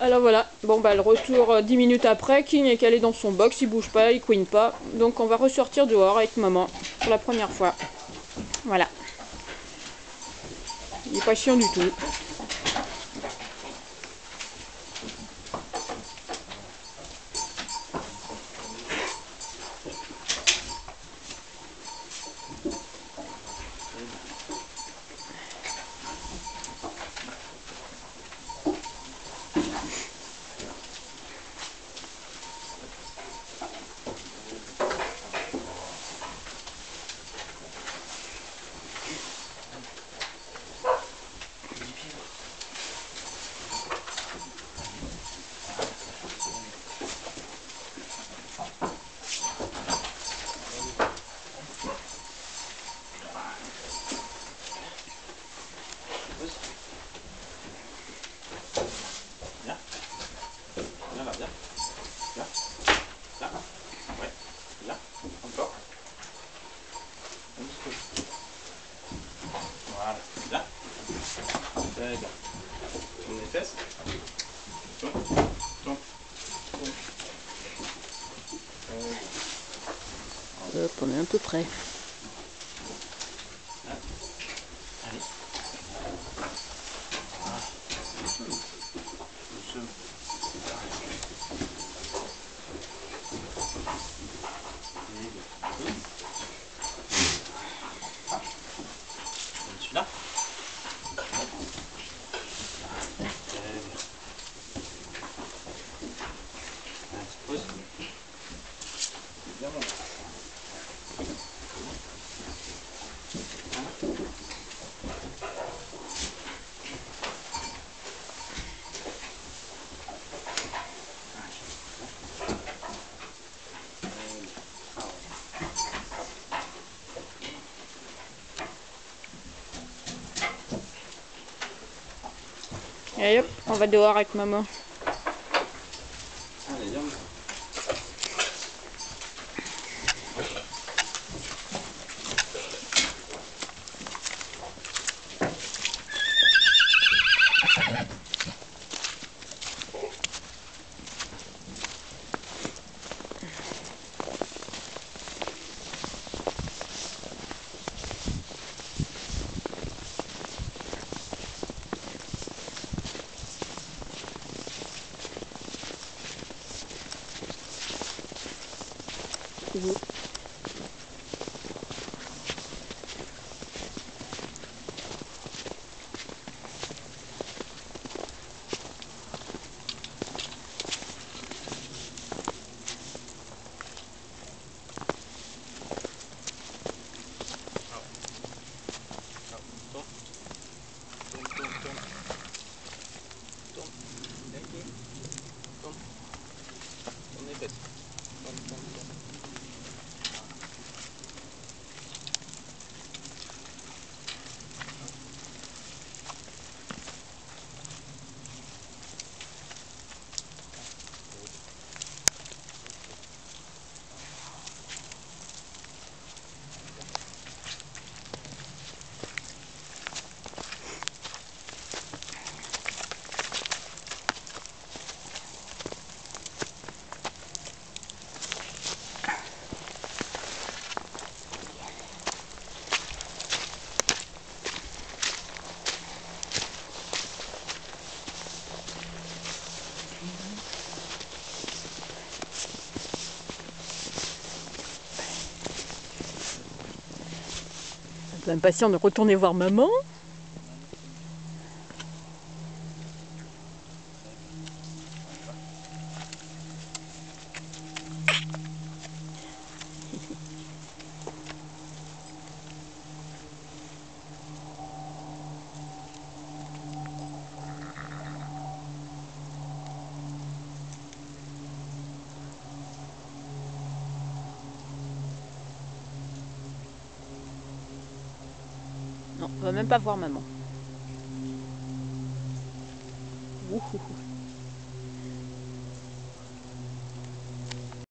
Alors voilà, bon bah le retour euh, 10 minutes après, King est calé dans son box, il bouge pas, il queen pas. Donc on va ressortir dehors avec maman pour la première fois. Voilà. Il est pas chiant du tout. Bien. Tourne les fesses. On est un peu près. Et hop, on va dehors avec maman. っていう。Thank you. Impatient de retourner voir maman. On va même pas voir maman.